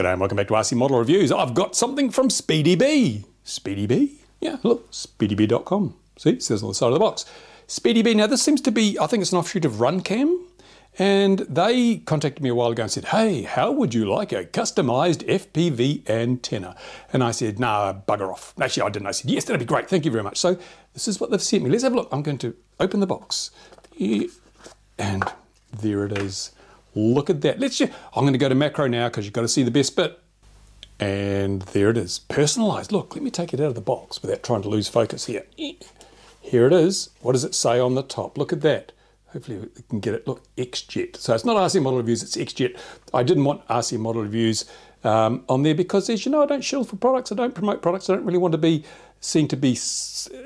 G'day welcome back to RC Model Reviews. I've got something from Speedy Bee. Speedy Bee? Yeah, look, speedybee.com. See, it says on the side of the box. Speedy Bee, now this seems to be, I think it's an offshoot of RunCam. And they contacted me a while ago and said, hey, how would you like a customized FPV antenna? And I said, nah, bugger off. Actually, I didn't. I said, yes, that'd be great. Thank you very much. So this is what they've sent me. Let's have a look. I'm going to open the box. And there it is. Look at that. Let's just, I'm going to go to macro now because you've got to see the best bit. And there it is, personalized. Look, let me take it out of the box without trying to lose focus here. Here it is. What does it say on the top? Look at that. Hopefully we can get it. Look, XJet. So it's not RC model reviews, it's XJet. I didn't want RC model reviews um, on there because as you know, I don't shill for products. I don't promote products. I don't really want to be seen to be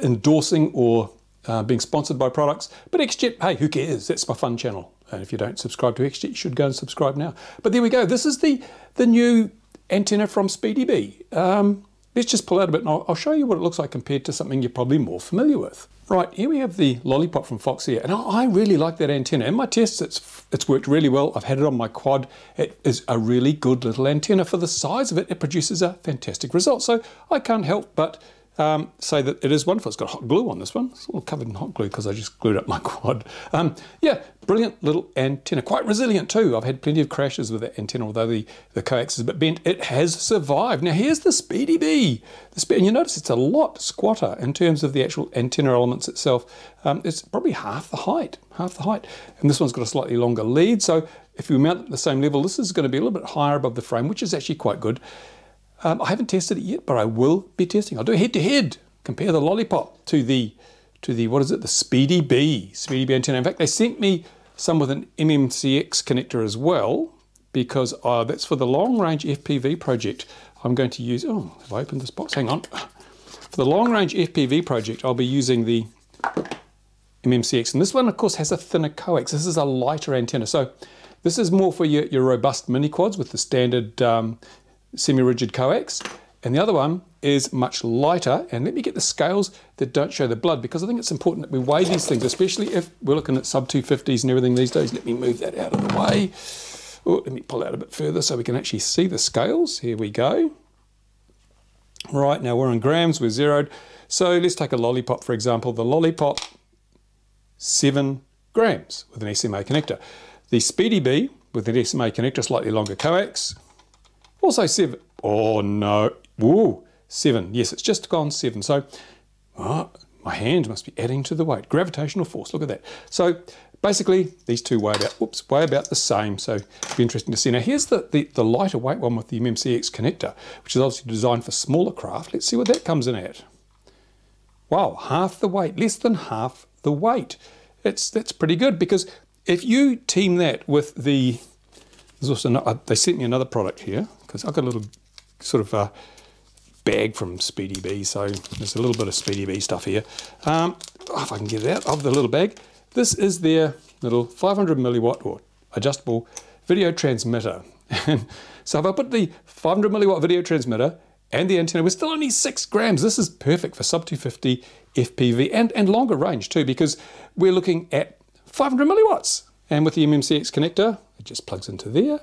endorsing or uh, being sponsored by products. But XJet, hey, who cares? That's my fun channel. And if you don't subscribe to XJet, you should go and subscribe now. But there we go. This is the, the new antenna from Speedy Bee. Um, let's just pull out a bit and I'll, I'll, show you what it looks like compared to something you're probably more familiar with. Right, here we have the Lollipop from Fox Foxeer. And I really like that antenna. In my tests, it's, it's worked really well. I've had it on my quad. It is a really good little antenna. For the size of it, it produces a fantastic result. So I can't help but um, say that it is wonderful. It's got hot glue on this one. It's all covered in hot glue because I just glued up my quad. Um, yeah, brilliant little antenna. Quite resilient too. I've had plenty of crashes with that antenna, although the, the coax is a bit bent. It has survived. Now here's the Speedy Bee. The Spe and you notice it's a lot squatter in terms of the actual antenna elements itself. Um, it's probably half the height, half the height. And this one's got a slightly longer lead. So if you mount at the same level, this is going to be a little bit higher above the frame, which is actually quite good. Um, I haven't tested it yet, but I will be testing. I'll do head to head. Compare the lollipop to the to the what is it? The Speedy Bee, Speedy Bee antenna. In fact, they sent me some with an MMCX connector as well, because uh, that's for the long range FPV project. I'm going to use. Oh, have I opened this box? Hang on. For the long range FPV project, I'll be using the MMCX, and this one, of course, has a thinner coax. This is a lighter antenna, so this is more for your, your robust mini quads with the standard um, semi-rigid coax. And the other one is much lighter. And let me get the scales that don't show the blood because I think it's important that we weigh these things, especially if we're looking at sub 250s and everything these days. Let me move that out of the way. Oh, let me pull out a bit further so we can actually see the scales. Here we go. Right, now we're in grams, we're zeroed. So let's take a lollipop, for example. The lollipop, seven grams with an SMA connector. The Speedy Bee with an SMA connector, slightly longer coax, also seven. Oh no. Whoa. Seven. Yes, it's just gone seven. So oh, my hand must be adding to the weight. Gravitational force. Look at that. So basically these two weigh about, whoops, weigh about the same. So it'll be interesting to see. Now here's the, the, the lighter weight one with the MMCX connector, which is obviously designed for smaller craft. Let's see what that comes in at. Wow, half the weight, less than half the weight. It's, that's pretty good because if you team that with the, there's also, no, uh, they sent me another product here because I've got a little sort of uh, bag from Speedy Bee, so there's a little bit of Speedy Bee stuff here. Um, oh, if I can get it out of the little bag. This is their little 500 milliwatt or adjustable video transmitter. So if I put the 500 milliwatt video transmitter and the antenna, we're still only six grams. This is perfect for sub 250 FPV and, and longer range too, because we're looking at 500 milliwatts. And with the MMCX connector, it just plugs into there,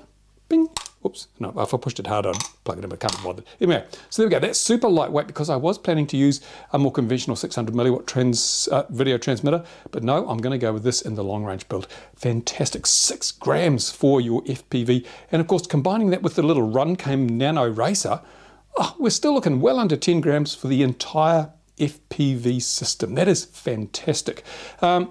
bing, Oops, no, if I pushed it hard, I'd plug it in, but I can't be bothered. Anyway, so there we go. That's super lightweight because I was planning to use a more conventional 600 milliwatt trans, uh, video transmitter, but no, I'm going to go with this in the long range build. Fantastic, six grams for your FPV. And of course, combining that with the little RunCam Nano Racer, oh, we're still looking well under 10 grams for the entire FPV system. That is fantastic. Um,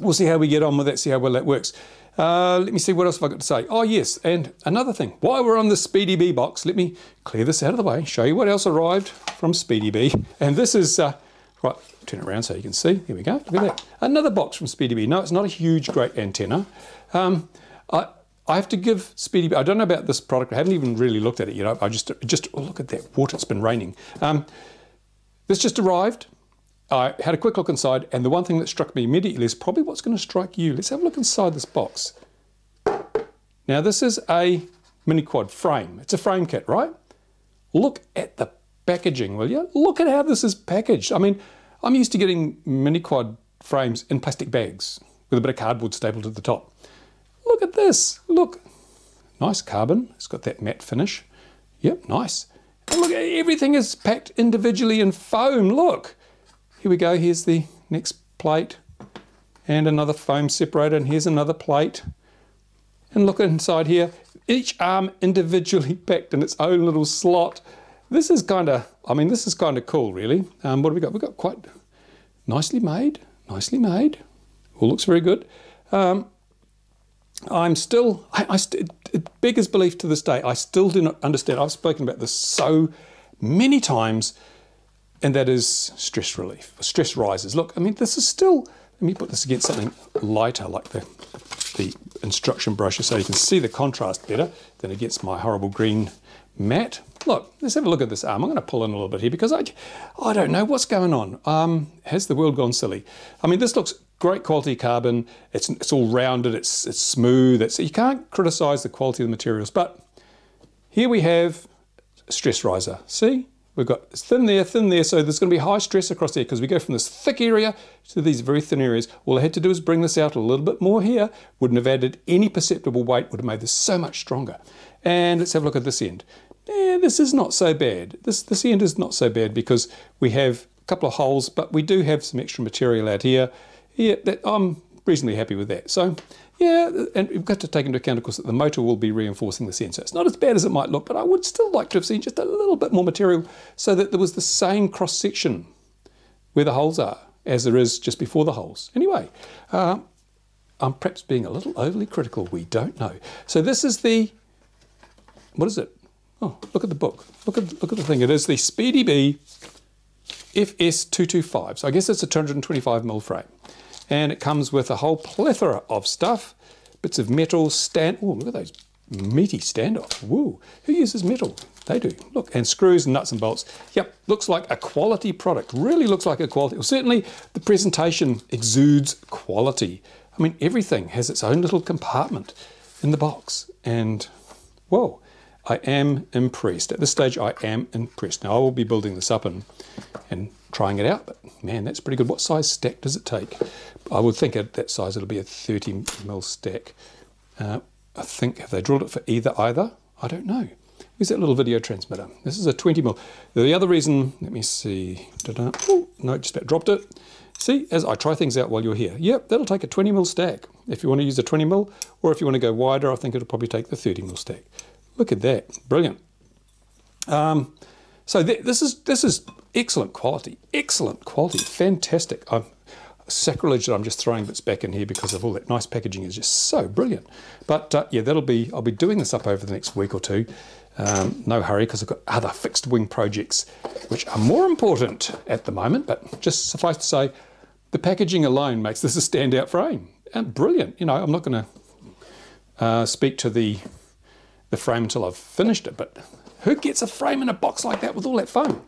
we'll see how we get on with that, see how well that works. Uh, let me see what else have I got to say. Oh yes, and another thing. While we're on the Speedy Bee box, let me clear this out of the way, show you what else arrived from Speedy Bee. And this is, uh, right, turn it around so you can see. Here we go, look at that. Another box from Speedy Bee. No, it's not a huge, great antenna. Um, I, I have to give Speedy Bee, I don't know about this product, I haven't even really looked at it yet. I just, just oh, look at that water, it's been raining. Um, this just arrived. I had a quick look inside, and the one thing that struck me immediately is probably what's going to strike you. Let's have a look inside this box. Now, this is a mini quad frame. It's a frame kit, right? Look at the packaging, will you? Look at how this is packaged. I mean, I'm used to getting mini quad frames in plastic bags with a bit of cardboard stapled to the top. Look at this. Look. Nice carbon. It's got that matte finish. Yep, nice. And look, everything is packed individually in foam. Look. Here we go. Here's the next plate. And another foam separator. And here's another plate. And look inside here. Each arm individually packed in its own little slot. This is kind of, I mean, this is kind of cool, really. Um, what have we got? We've got quite nicely made. Nicely made. All looks very good. Um, I'm still, I, I st belief to this day, I still do not understand. I've spoken about this so many times, and that is stress relief, stress rises. Look, I mean, this is still, let me put this against something lighter like the, the instruction brochure so you can see the contrast better than against my horrible green mat. Look, let's have a look at this arm. I'm going to pull in a little bit here because I, I don't know what's going on. Um, has the world gone silly? I mean, this looks great quality carbon. It's, it's all rounded, it's, it's smooth. It's, you can't criticize the quality of the materials. But here we have stress riser. See? We've got thin there, thin there, so there's going to be high stress across there because we go from this thick area to these very thin areas. All I had to do is bring this out a little bit more here. Wouldn't have added any perceptible weight, would have made this so much stronger. And let's have a look at this end. This is not so bad. This, this end is not so bad because we have a couple of holes, but we do have some extra material out here yeah, that, I'm reasonably happy with that. So yeah, and we've got to take into account, of course, that the motor will be reinforcing the sensor. It's not as bad as it might look, but I would still like to have seen just a little bit more material so that there was the same cross section where the holes are as there is just before the holes. Anyway, uh, I'm perhaps being a little overly critical. We don't know. So this is the, what is it? Oh, look at the book. Look at, look at the thing. It is the Speedy Bee FS225. So I guess it's a 225mm frame and it comes with a whole plethora of stuff, bits of metal, stand, oh look at those meaty standoff, woo, who uses metal? They do, look, and screws and nuts and bolts. Yep, looks like a quality product, really looks like a quality, well, certainly the presentation exudes quality. I mean, everything has its own little compartment in the box, and whoa, I am impressed. At this stage, I am impressed. Now, I will be building this up and, and trying it out, but man, that's pretty good. What size stack does it take? I would think at that size it'll be a 30 mil stack. Uh, I think, have they drilled it for either either? I don't know. Where's that little video transmitter? This is a 20 mil. The other reason, let me see. Oh, no, just about dropped it. See, as I try things out while you're here. Yep, that'll take a 20 mil stack. If you want to use a 20 mil, or if you want to go wider, I think it'll probably take the 30 mil stack. Look at that, brilliant. Um, so th this is this is excellent quality, excellent quality, fantastic. I'm sacrilege that I'm just throwing bits back in here because of all that nice packaging is just so brilliant. But uh, yeah, that'll be I'll be doing this up over the next week or two. Um, no hurry because I've got other fixed wing projects which are more important at the moment. But just suffice to say, the packaging alone makes this a standout frame and brilliant. You know, I'm not going to uh, speak to the the frame until I've finished it, but who gets a frame in a box like that with all that foam?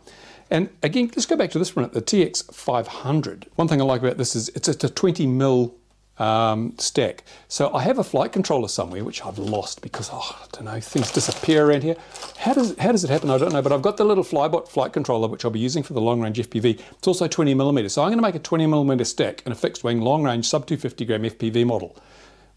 And again, let's go back to this one, the TX500. One thing I like about this is it's a 20 mil um, stack. So I have a flight controller somewhere, which I've lost because, oh, I don't know, things disappear around here. How does, how does it happen? I don't know, but I've got the little Flybot flight controller, which I'll be using for the long range FPV. It's also 20 millimeters. So I'm gonna make a 20 millimeter stack in a fixed wing long range sub 250 gram FPV model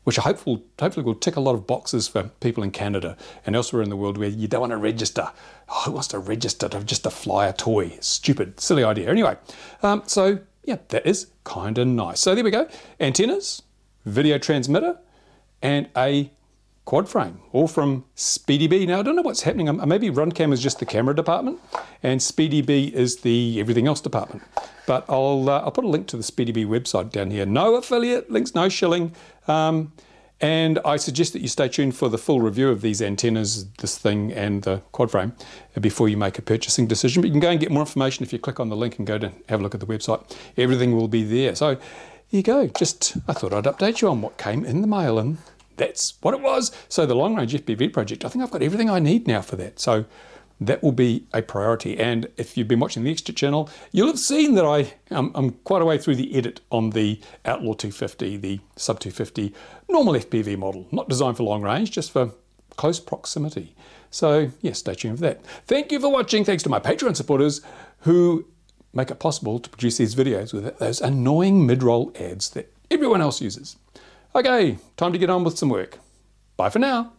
which hopefully, hopefully will tick a lot of boxes for people in Canada and elsewhere in the world where you don't want to register. Oh, who wants to register to just to fly a toy? Stupid, silly idea. Anyway, um, so yeah, that is kind of nice. So there we go. Antennas, video transmitter, and a quad frame, all from Speedy Bee. Now, I don't know what's happening. Um, maybe Runcam is just the camera department, and Speedy Bee is the everything else department. But I'll, uh, I'll put a link to the Speedy Bee website down here. No affiliate links, no shilling. Um, and I suggest that you stay tuned for the full review of these antennas, this thing, and the quad frame before you make a purchasing decision. But you can go and get more information if you click on the link and go to have a look at the website. Everything will be there. So here you go. Just I thought I'd update you on what came in the mail, and that's what it was. So the long range FPV project, I think I've got everything I need now for that. So that will be a priority. And if you've been watching the XJet channel, you'll have seen that I, um, I'm quite a way through the edit on the Outlaw 250, the Sub 250 normal FPV model, not designed for long range, just for close proximity. So yes, stay tuned for that. Thank you for watching. Thanks to my Patreon supporters who make it possible to produce these videos with those annoying mid-roll ads that everyone else uses. Okay, time to get on with some work. Bye for now.